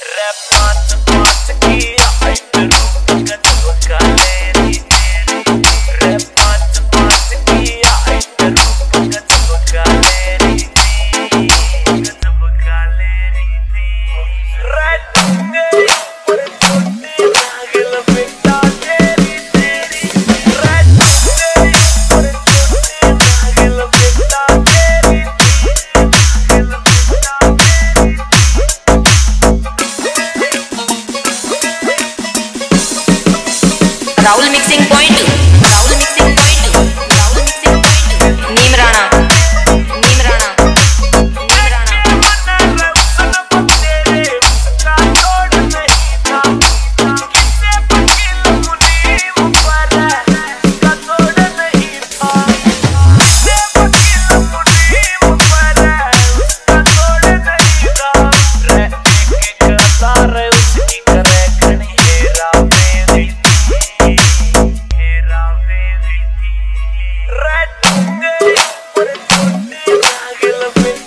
Rap part, part, Blessing Point. me.